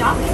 shopping.